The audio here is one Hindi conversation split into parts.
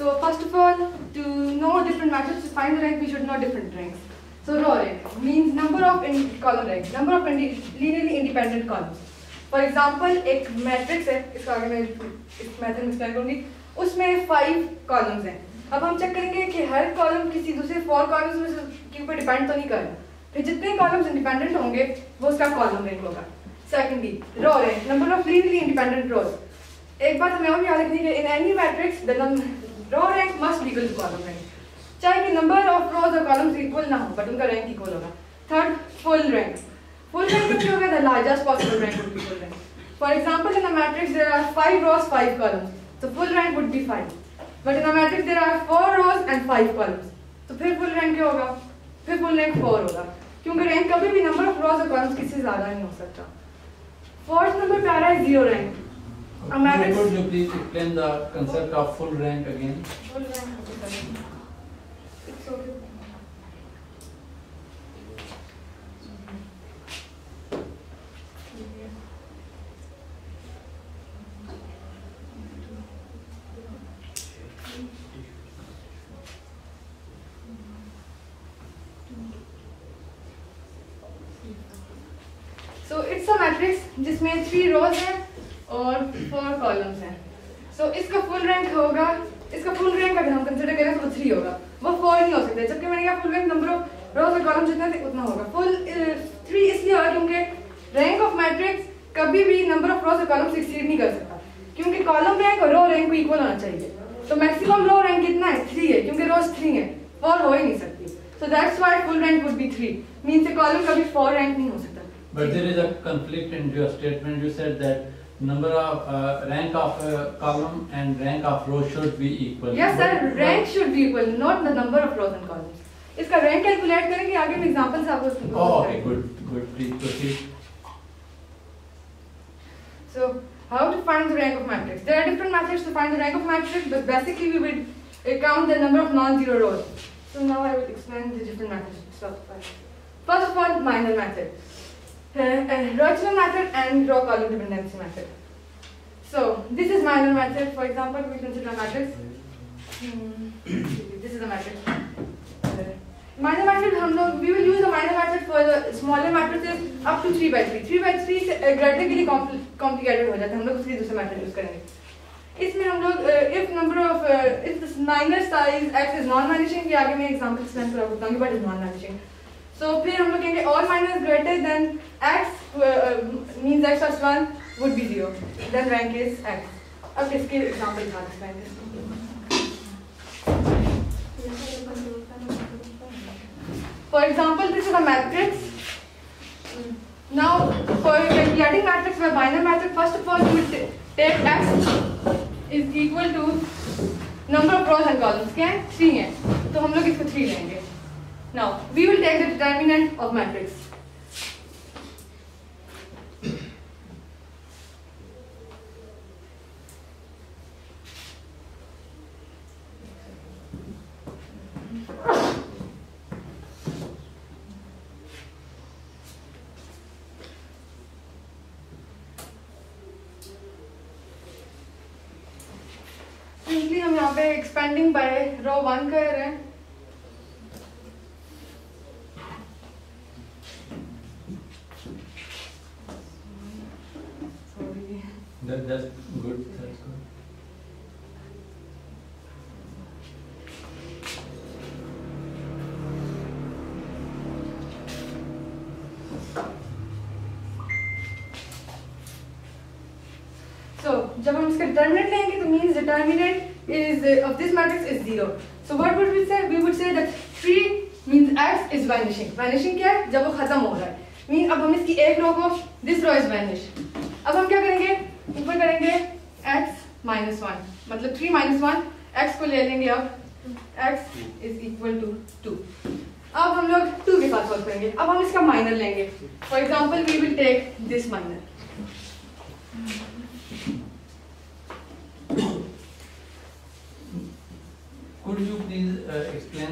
So first of all, to know different matrices, to find the rank, we should know different ranks. So row rank means number of in column ranks, number of indi linearly independent columns. For example, एक मैट्रिक्स है इसका आगे मैं इस मेथड में एक्सप्लेन करूँगी उसमें फाइव कॉलम्स हैं अब हम चेक करेंगे कि हर कॉलम किसी दूसरे फोर कॉलम्स में के ऊपर डिपेंड तो नहीं कर रहा फिर जितने कॉलम्स इंडिपेंडेंट होंगे वो उसका कॉलम रैंक होगा secondly row rank number of linearly independent rows एक बात हमें और याद रखनी है in any matrix the row rank must equal to column rank चाहे कि नंबर ऑफ़ रोज और कॉलम्स इक्वल ना हो बट उनका रैंक इक्वल होगा। Third full rank full rank क्या होगा the largest possible rank would be full rank for example in a matrix there are 5 rows 5 columns. So, full rank would be 5 but in a matrix, there are 4 rows and 5 columns. तो फिर फुल रैंक क्या होगा? फिर फुल रैंक 4 होगा। क्योंकि रैंक कभी भी नंबर ऑफ़ रोज और कॉलम्स किसी ज़्यादा नहीं हो सकता। फोर्थ नंबर पे आ रहा है zero rank Could you please explain the concept of full rank again? Full rank columns हैं। सो इसका फुल रैंक होगा, इसका फुल रैंक अगर हम कंसिडर करें तो थ्री होगा। वो फोर नहीं हो सकता, जबकि मैंने कहा full rank number of rows और कॉलम जितना उतना होगा। फुल थ्री इसलिए होगा क्योंकि रैंक ऑफ़ मैट्रिक्स कभी भी नंबर ऑफ़ रोज और कॉलम एक्सीड नहीं कर सकता। क्योंकि कॉलम रैंक और रो रैंक को इक्वल होना चाहिए। तो मैक्सिमम रो रैंक कितना है? थ्री है, क्योंकि रोज थ्री है। फोर हो ही नहीं सकती। So that's why full rank would be three means column कभी फोर रैंक नहीं हो सकता। But there is a conflict in your statement. You said that number of uh, rank of uh, column and rank of row should be equal. Yes, sir. But- Rank should be equal, not the number of rows and columns. इसका रैंक कैलकुलेट करेंगे आगे में एग्जांपल से आपको Oh, okay, good, good. Please proceed. So, how to find the rank of matrix? There are different methods to find the rank of matrix, but basically we will uh, count the number of non-zero rows. So now I will explain the different methods. to find. First of all, minor method. Uh, uh, Rachel method and row column dependency method. So, this is minor method. For example, we consider matrix. Hmm, this is a matrix. Uh, Minor method, हम लोग we will use the minor method for the smaller matrices up to 3 by 3. 3 by 3 से uh, greater के लिए complicated हो जाता है हम लोग उसके दूसरा method use करेंगे इसमें हम लोग uh, if number of uh, if this minor size x is non vanishing ये आगे मैं example explain करा बताऊँगी but is non vanishing so फिर हम लोग कहेंगे all minor is greater than x uh, uh, means x plus 1 would be 0 then rank is x अब इसके के साथ explain करेंगे For example, this is a matrix. Now, for calculating matrix by binary matrix, first of all, you take x is equal to number of rows and columns. क्या है? Three है. तो हम लोग इसको three लेंगे. Now, we will take the determinant of matrix. Simply हम यहाँ पे expanding by row one कर रहे हैं. That, that's good. That's good. So जब हम इसका determinant लेंगे तो means determinant is uh, of this matrix is zero. So what would we say? We would say that three means x is vanishing. Vanishing क्या है? जब वो खत्म हो रहा है. Mean अब हम इसकी एक रो को this row is vanish. अब हम क्या करेंगे? ऊपर करेंगे x minus one. मतलब three minus one x को ले लेंगे अब x is equal to two. अब हम लोग टू के साथ सॉल्व करेंगे अब हम इसका माइनर लेंगे for example we will take this minor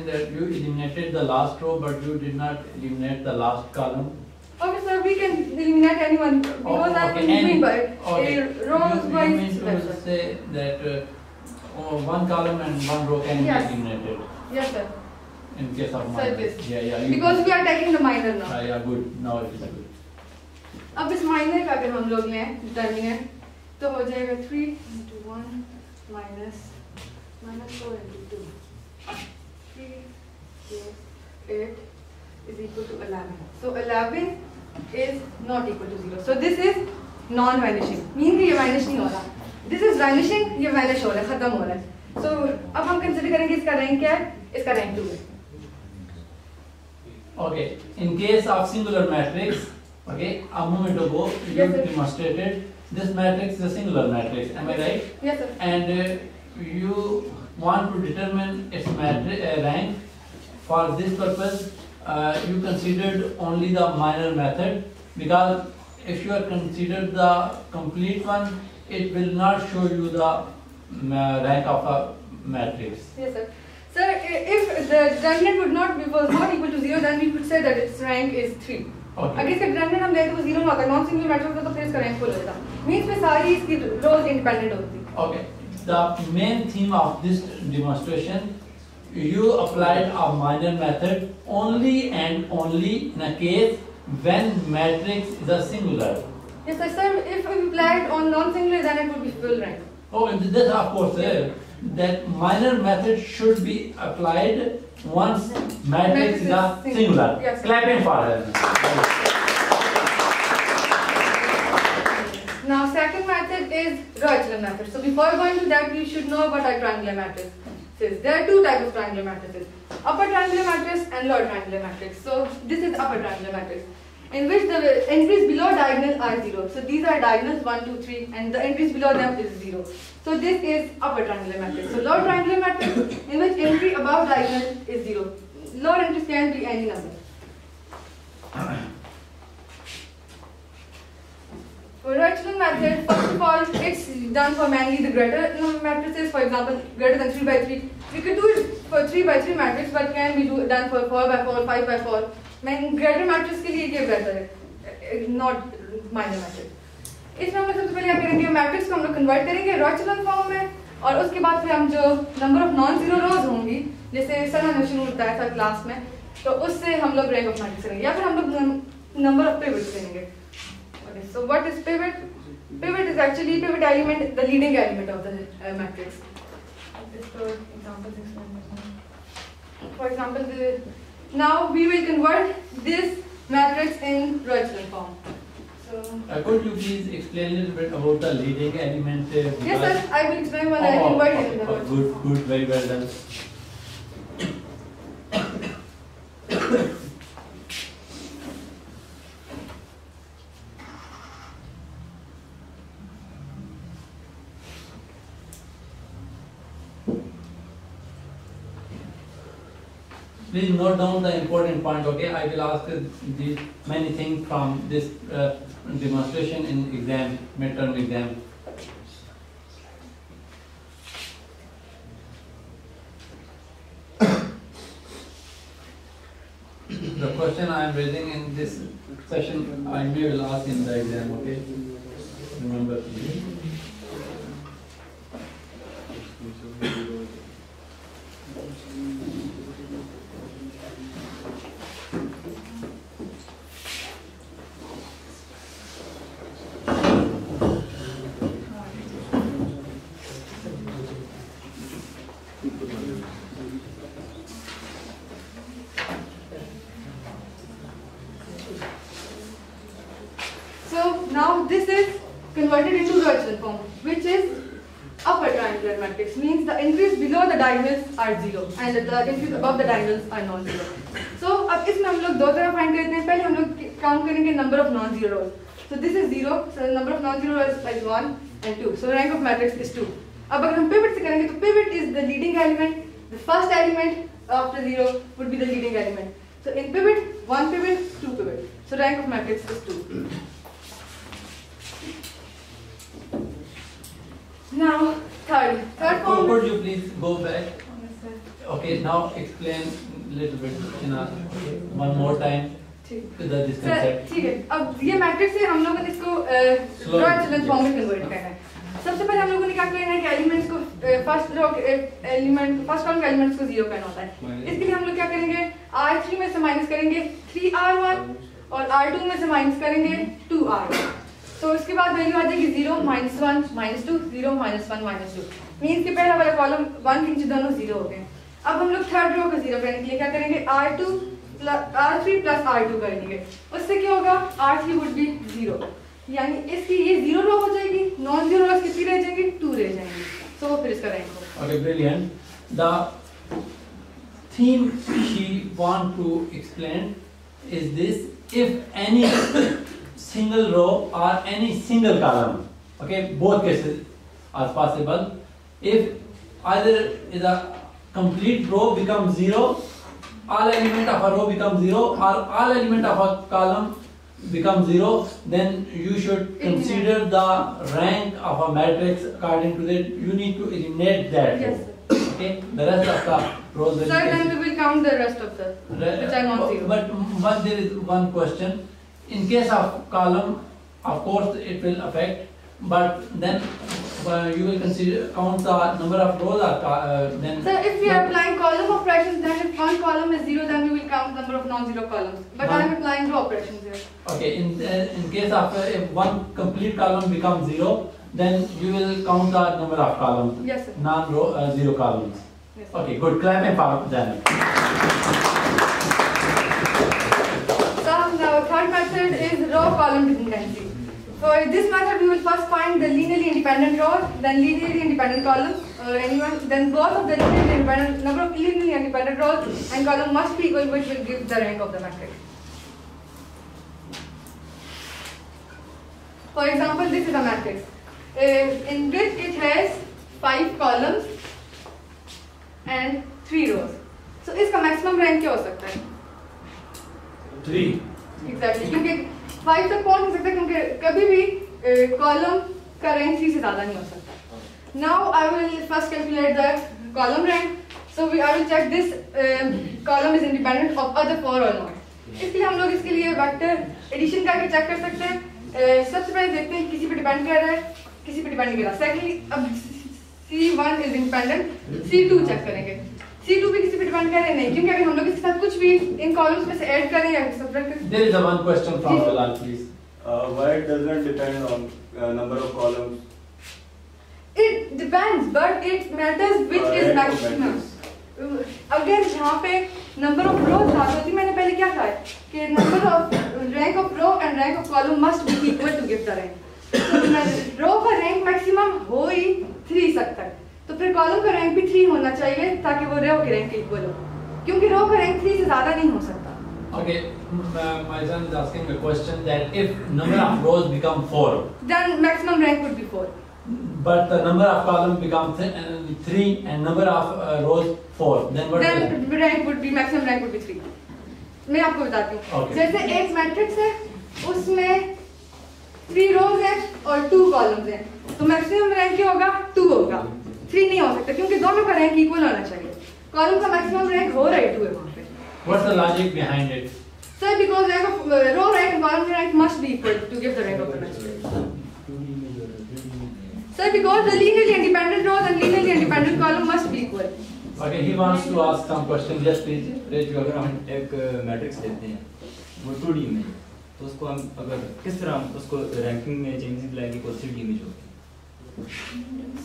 that you eliminated the last row, but you did not eliminate the last column? Okay, sir, we can eliminate anyone because Oh, I'm okay, doing any- by okay. a rows You- wise. You mean to selection. say that uh, uh, one column and one row can Yes. be eliminated Yes, sir. in case of Sir, minus. this. Yeah, yeah. you- Because we are taking the minor now. Ah, yeah, good. Now it is good. अब इस माइनर का अगर हम लोग लें डिटर्मिनेंट तो हो जाएगा three into one minus minus four into two three eight is equal to eleven so eleven is not equal to zero so this is non vanishing mean कि ये वैनिश नहीं हो रहा। दिस इज़ वैनिशिंग ये वैनिश हो रहा है खत्म हो रहा है। सो अब हम कंसिडर करेंगे इसका रैंक क्या है? इसका रैंक टू है। Okay, in case of singular matrix, okay, a moment ago you Yes, sir. demonstrated this matrix is a singular matrix, am I right? Yes sir And uh, you want to determine its matri- uh, rank. For this purpose, uh, you considered only the minor method because if you are considered the complete one, it will not show you the um, uh, rank of a matrix. Yes, sir. Sir, i- if the determinant would not be was not equal to zero, then we could say that its rank is three. Okay. अगर इसका determinant हम लेते तो zero ना होता, non singular matrix होता तो फिर इसका rank full होता. Means में सारी इसकी rows independent होती. Okay, the main theme of this demonstration, you applied a minor method only and only in a case when matrix is a singular. Yes, sir. Sir, if we applied on non singular, then it would be full rank. Oh, and this of course, uh, that minor method should be applied once matrix is a singular. Yes. Clapping for them. Now, second method is echelon method. So before going to that, we should know what are triangular matrices. There are two types of triangular matrices: upper triangular matrix and lower triangular matrix. So this is upper triangular matrix, in which the entries below diagonal are zero. So these are diagonals one, two, three, and the entries below them is zero. So this is upper triangular matrix. So lower triangular matrix, in which entry above diagonal is zero. Lower entries can be any number. For method, first of all, it's done for mainly the greater matrices, for example, greater than 3 by 3. We could do it for 3 by 3 matrix, but can we do done for 4 by 4, 5 by 4? मैं greater matrix के लिए ये better है, not minor matrix. इसमें हम लोग सबसे पहले क्या करेंगे मैट्रिक्स को हम लोग कन्वर्ट करेंगे रो echelon फॉर्म में और उसके बाद फिर हम जो number of non zero rows होंगी जैसे सना ने शुरू बताया था क्लास में तो उससे हम लोग रैंक ऑफ़ मैट्रिक्स करेंगे या फिर हम लोग नंबर ऑफ़ पिवट्स करेंगे Okay, so what is pivot? Pivot is actually pivot element, the leading element of the uh, matrix. For example, explain. For example, the, now we will convert this matrix in row form. So Uh, could you please explain a little bit about the leading element? Uh, yes, sir, I will explain when I Oh, convert okay, it in the oh. Good, good, very well done. Please note down the important point, okay? I will ask these many things from this uh, demonstration in exam, midterm exam. The question I am raising in this session, I may will ask in the exam, okay? Remember. So entries below the diagonals are zero and the entries above the diagonals are non-zero. So अब इसमें हम लोग दो तरह फाइंड करते हैं पहले हम लोग काउंट करेंगे number of non zero rows so this is zero so the number of non-zero rows is one and two so rank of matrix is two अब अगर हम pivot से करेंगे तो pivot is the leading element the first element after zero would be the leading element so in pivot one pivot two pivot so rank of matrix is two Now, third. Third form. could you please go back? Okay, now explain little bit, you know, one more time ठीक सर ठीक है. अब ये मैट्रिक्स है हम लोगों ने इसको ड्रॉ फॉर्म में कन्वर्ट करना है. सबसे पहले हम लोगों ने क्या करना है कि एलिमेंट्स को first row element first column के एलिमेंट्स को ज़ीरो करना होता है. इसके लिए हम लोग क्या करेंगे? आर थ्री में से माइनस करेंगे. थ्री आर वन और आर टू में से माइनस करेंगे. टू आर तो इसके बाद वैल्यू आ जाएगी zero minus one minus two zero minus one minus two means के पहला वाला कॉलम वन नीचे दोनों ज़ीरो हो गए. अब हम लोग थर्ड रो का ज़ीरो करने के क्या करेंगे? R two R three plus R two कर लेंगे उससे क्या होगा? R three would be zero यानी इसकी ये ज़ीरो रो हो जाएगी. नॉन ज़ीरो रो कितनी रह जाएँगी? टू रह जाएँगी. तो फिर इसका रैंक होगा. Okay, brilliant. The theme she want to explain is this: if any single row or any single column, okay, both cases are possible. If either is a complete row becomes zero, all element of a row becomes zero, or all element of a column becomes zero, then you should consider the rank of a matrix according to that. You need to eliminate that. Yes, row. Okay, the rest of the rows So then we will count the rest of the which are not zero. But, but there is one question. In case of column, of course it will affect, but then uh, you will consider count the number of rows or uh, then. So if we are applying column operations, then if one column is zero, then we will count the number of non-zero columns. But I am applying row operations here. Okay, in uh, in case of uh, if one complete column becomes zero, then you will count the number of columns, Yes, sir. non-row uh, zero columns. Yes. Okay, good. For Janet. So now third method is row column dependency. For this method, we will first find the linearly independent rows, then linearly independent columns, or anyone. Then both of the linearly independent number of linearly independent rows and column must be equal, which will give the rank of the matrix. For example, this is a matrix uh, in which it has five columns and three rows. So इसका maximum rank क्या हो सकता है? Three. एग्जैक्टली क्योंकि फाइव तक पहुँच नहीं सकता क्योंकि कभी भी कॉलम का से ज़्यादा नहीं हो सकता। Now I will first calculate the column rank so we I will check this column is independent of other four और नॉट इसके लिए हम लोग इसके लिए वेक्टर एडिशन करके चेक कर सकते हैं। सबसे पहले देखते हैं किसी पे डिपेंड कर रहा है, किसी पे डिपेंड नहीं कर रहा। सेकेंडली अब C one is independent C two check करेंगे। सी टू भी किसी पे डिपेंड कर रहे हैं नहीं क्योंकि अगर हम लोग इसके साथ कुछ भी इन कॉलम्स में से ऐड करें या सब्ट्रैक्ट करें Bilal, please. Uh, why it doesn't depend on uh, number of columns? It depends, but it matters which Uh, is rank of maximum. matrix. अगर यहाँ पे नंबर ऑफ़ रोज ज़्यादा होती मैंने पहले क्या कहा कि number of rank of row and rank of column must be equal to give the rank row का रैंक मैक्सिमम हो ही थ्री तक तो फिर कॉलम का रैंक भी थ्री होना चाहिए ताकि वो रो के रैंक इक्वल हो। क्योंकि रो का रैंक थ्री से ज़्यादा नहीं हो सकता। Okay my son is asking a question that if number of rows become 4 then maximum rank would be 4 but the number of column become 3 and number of rows 4 then what then rank would be maximum rank would be 3 मैं आपको बताती हूँ। Okay. जैसे एक्स मैट्रिक्स है उसमें 3 रोज है और 2 कॉलम्स हैं। तो मैक्सिमम रैंक क्या होगा? 2 होगा. थ्री नहीं हो सकता क्योंकि दोनों का रैंक इक्वल होना चाहिए। कॉलम का मैक्सिमम रैंक हो रहा है टू है वहाँ पे। What's the logic behind it? Sir because rank row rank column rank must be equal to give the rank of the sir because the linearly independent rows and linearly independent column must be equal Okay, he wants to ask some question. Yes, please raise your अगर हम एक मैट्रिक्स लेते हैं वो टू डी में तो उसको हम अगर किस तरह हम उसको रैंकिंग में चेंजेस लाएँगे थ्री डी में जो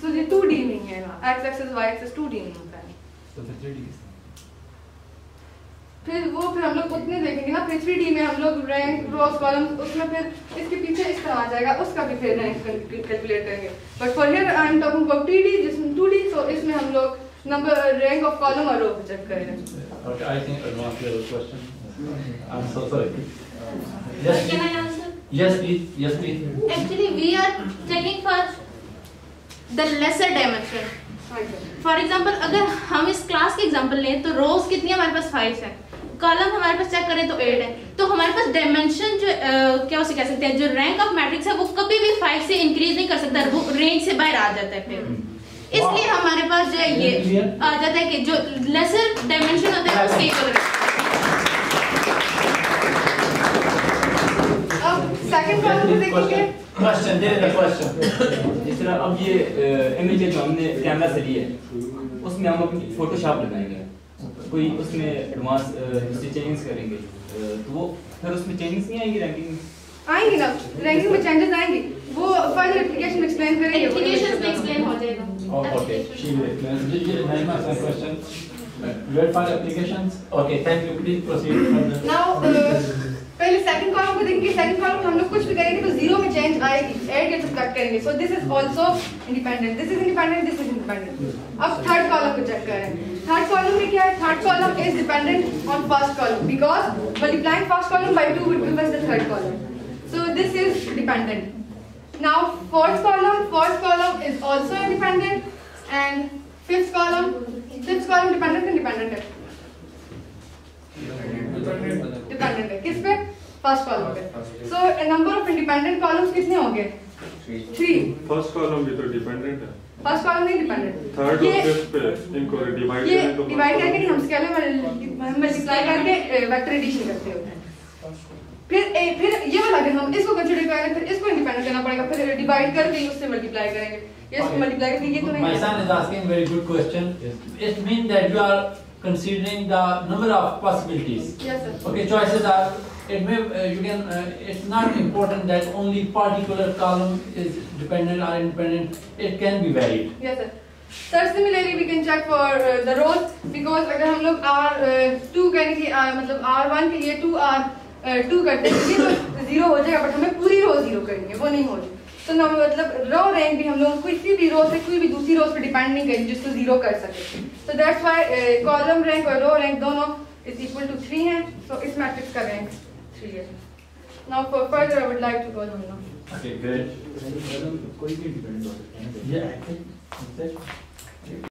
सो ये 2D नहीं है ना x axis y axis 2D नहीं होता है तो फिर थ्री डी फिर वो फिर हम लोग उतने देखेंगे ना फिर 3D में हम लोग रैंक रोज कॉलम उसमें फिर इसके पीछे इस तरह आ जाएगा उसका भी फिर रैंक कैलकुलेट करेंगे but for here I am talking about 3D जिसमें 2D सो इसमें हम लोग नंबर रैंक ऑफ़ कॉलम और रो चेक करेंगे Okay, I think advanced level question. I'm so sorry. Yes, Can I please. answer? Yes, please. Yes, please. Actually, we are checking the lesser dimension. For example अगर हम इस क्लास के एग्ज़ाम्पल लें तो रोज कितनी हमारे पास फाइव है? कॉलम हमारे पास चेक करें तो एट है। तो हमारे पास डायमेंशन जो अ, क्या उसे कह सकते हैं? जो रैंक ऑफ़ मैट्रिक्स है वो कभी भी फाइव से इंक्रीज नहीं कर सकता वो रेंज से बाहर आ जाता है। फिर इसलिए हमारे पास जो है ये आ जाता है कि जो लेसर डायमेंशन होता है उसके इक्वल अब सेकंड प्रॉब्लम को question. Question, there is a question. जिस तरह अब ये इमेज जो हमने कैमरा से ली है उसमें हम अपनी फोटोशॉप लगाएँगे कोई उसमें एडवांस जैसे चेंजेस करेंगे तो वो फिर उसमें चेंजेस नहीं आएँगी रैंकिंग में आएँगे ना रैंकिंग में चेंजेस आएँगे वो फर्दर एप्लीकेशन में एक्सप्लेन करेंगे एप्लीकेशंस में एक्सप्लेन हो जाएगा Oh, okay, she will explain. Did you, Naima, some question? Verify applications? Okay, thank you, please now पहले सेकंड कॉलम को देखेंगे सेकंड कॉलम में हम लोग कुछ तो चेंज आएगी ऐड या सब्ट्रैक्ट करेंगे so this is also independent this is independent this is independent अब थर्ड कॉलम को चेक करें थर्ड कॉलम में क्या है third column is dependent on first column because multiplying first column by 2 would give us the third column so this is dependent now fourth column fourth column is also independent and fifth column fifth column dependent and dependent है डिपेंडेंट है किस पे फ़र्स्ट कॉलम पे so number of independent columns कितने होंगे? थ्री फ़र्स्ट कॉलम भी तो डिपेंडेंट है। फ़र्स्ट कॉलम नहीं डिपेंडेंट थर्ड और फिफ्थ पे इनको डिवाइड करें तो डिवाइड करके नहीं हम स्केलर मल्टीप्लाई करके वेक्टर एडिशन करते होते हैं। फिर ए, फिर ये वाला हम इसको कंसीडर करें फिर इसको इंडिपेंडेंट करना पड़ेगा। फिर डिवाइड करके उससे मल्टीप्लाई करेंगे। ये इसको मल्टीप्लाई करके ये तो My नहीं son is asking very good question. It means that you are considering the number of possibilities. Yes sir Okay, choices are, it may uh, you can uh, it's not important that only particular column is dependent or independent. It can be varied. Yes sir. Sir similarly we can check for the role because अगर हम लोग आर टू कहेंगे मतलब आर वन के लिए टू आर टू करते हैं तो ज़ीरो हो जाएगा बट हमें पूरी रोज ज़ीरो करनी है वो नहीं हो तो ना मतलब रो रैंक भी हम लोग किसी भी रोज से कोई भी दूसरी रोज पे डिपेंड नहीं करेंगे जिसको ज़ीरो कर सके। तो दैट्स वाई कॉलम रैंक और रो रैंक दोनों इज़ इक्वल टू थ्री है सो इस मैट्रिक्स का rank Now for further, I would like to go on Okay, good. Yeah, I think.